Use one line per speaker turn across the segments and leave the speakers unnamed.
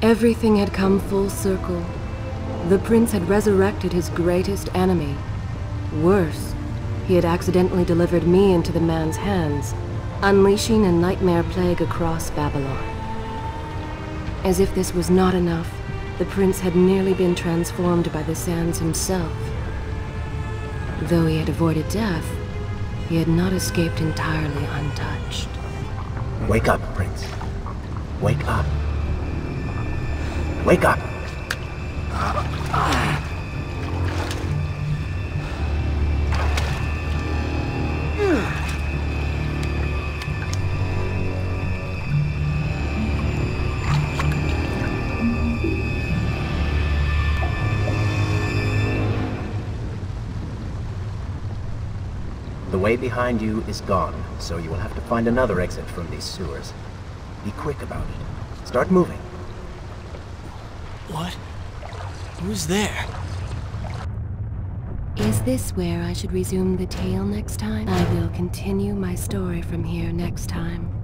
Everything had come full circle. The prince had resurrected his greatest enemy. Worse, he had accidentally delivered me into the man's hands, unleashing a nightmare plague across Babylon. As if this was not enough, the prince had nearly been transformed by the sands himself. Though he had avoided death, he had not escaped entirely untouched.
Wake up, Prince. Wake up. Wake up! The way behind you is gone, so you will have to find another exit from these sewers. Be quick about it. Start moving.
What? Who's there?
Is this where I should resume the tale next time? I will continue my story from here next time.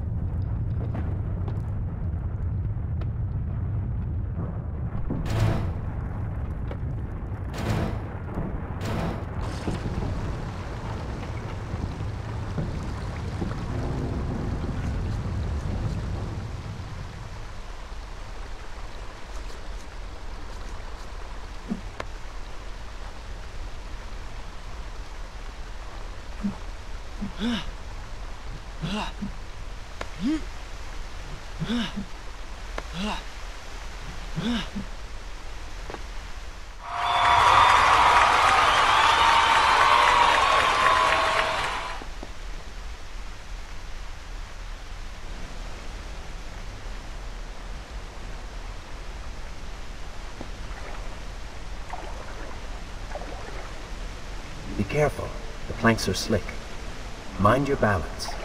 Be careful. The planks are slick. Mind your balance.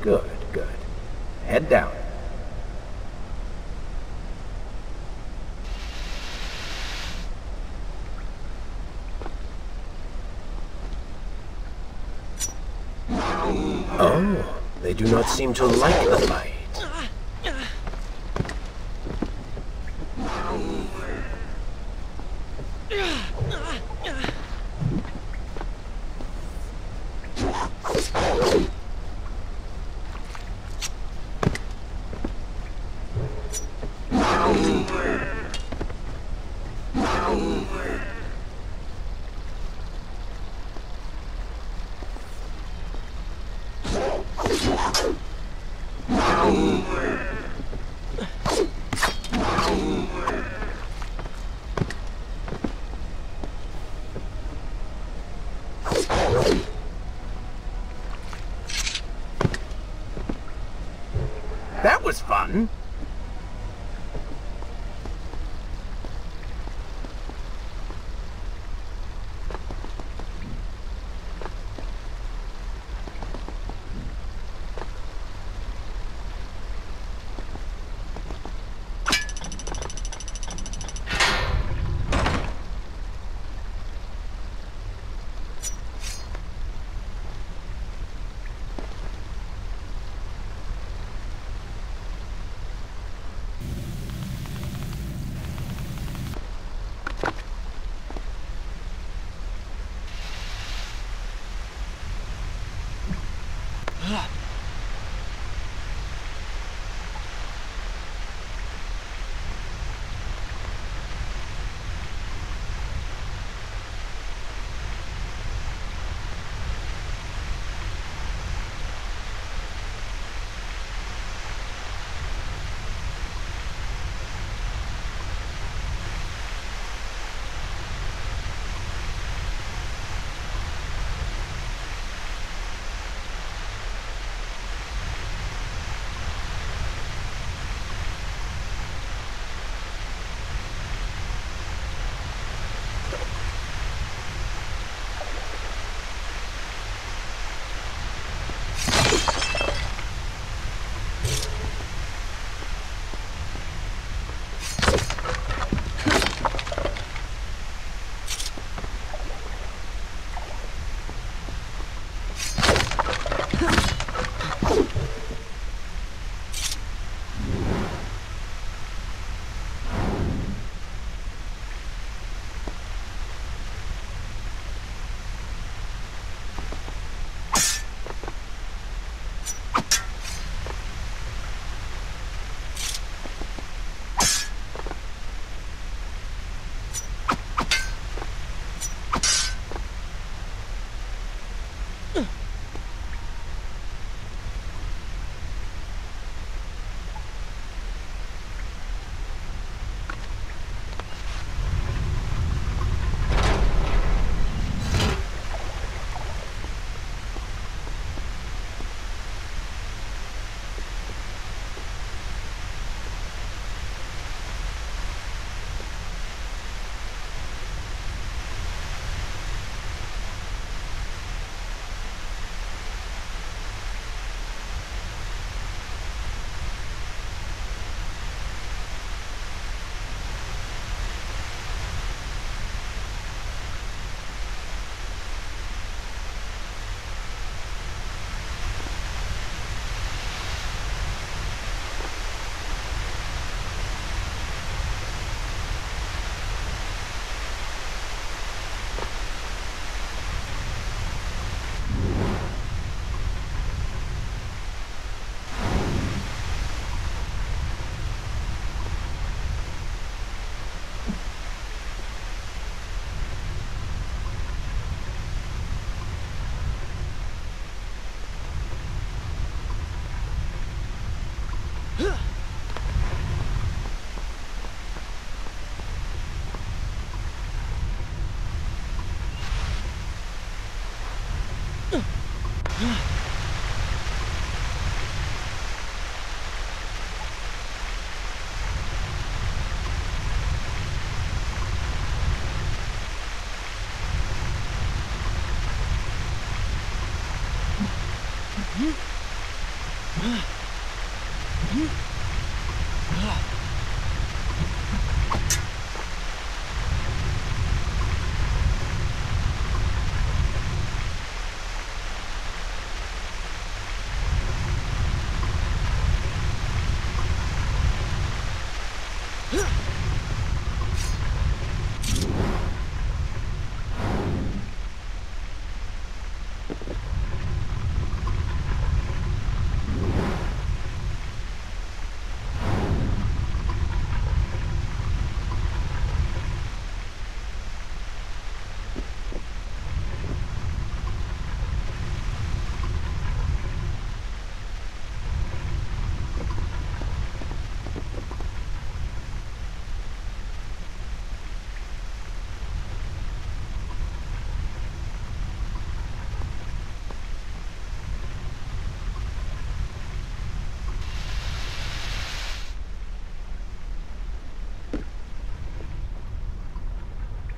Good, good. Head down. Oh, they do not seem to like the light. That was fun.
うん。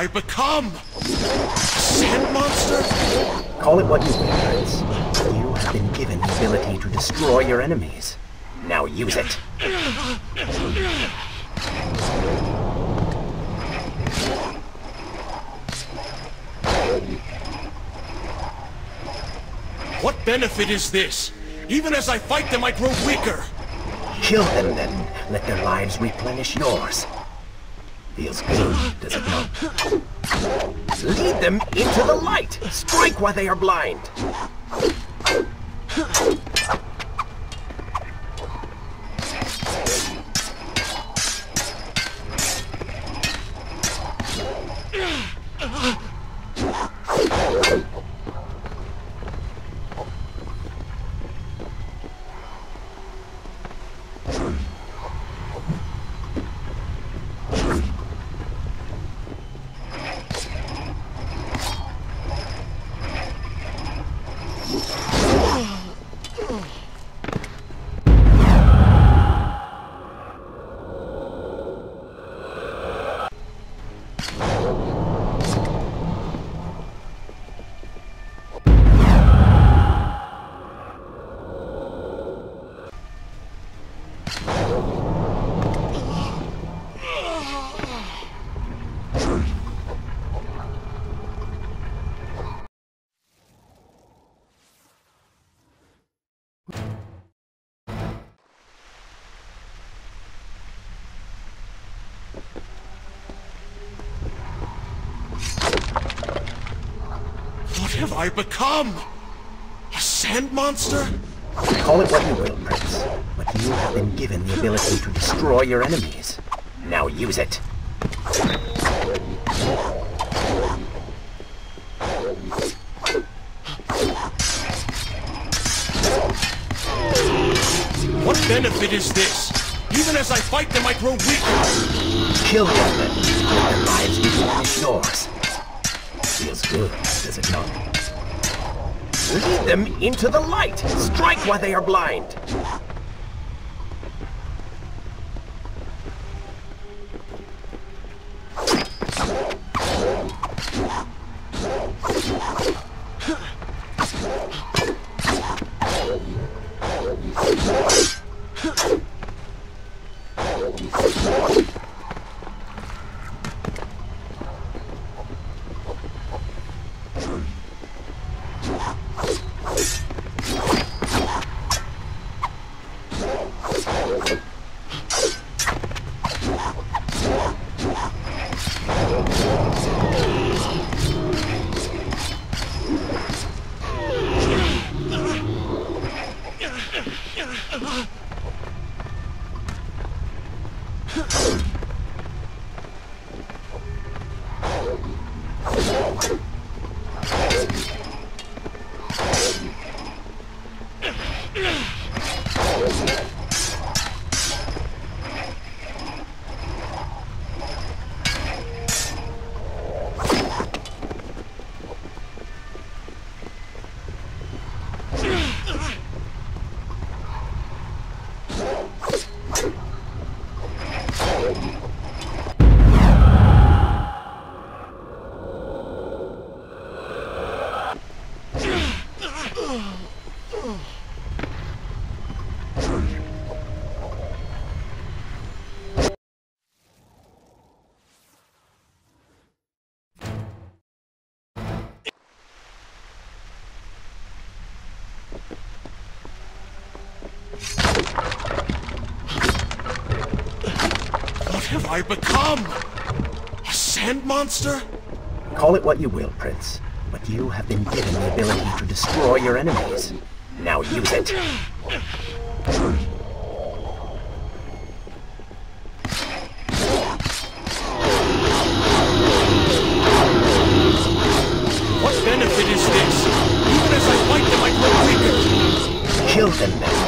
I become? A sand monster?
Call it what you will, Prince. You have been given the ability to destroy your enemies. Now use it.
What benefit is this? Even as I fight them, I grow weaker.
Kill them then. Let their lives replenish yours. Feels good, does it not? Lead them into the light! Strike while they are blind!
What I become? A sand monster?
Call it what you will, Prince. But you have been given the ability to destroy your enemies. Now use it.
What benefit is this? Even as I fight them, I grow weaker.
Kill them their lives replenish yours. Feels good, does it not? Lead them into the light! Strike while they are blind!
What have I become? A sand monster?
Call it what you will, Prince. But you have been given the ability to destroy your enemies. Now use it.
What benefit is this? Even as I fight them, I grow weaker.
Kill them then.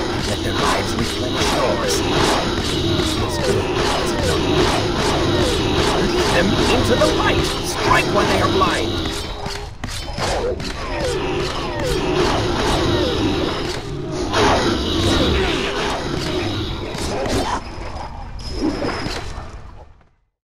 Into the light. Strike when they are blind.